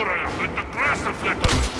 Скоро это классов готовят.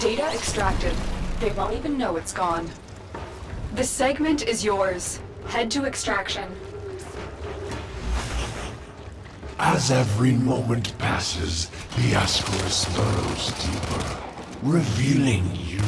Data extracted. They won't even know it's gone. The segment is yours. Head to extraction. As every moment passes, the Ascaris burrows deeper, revealing you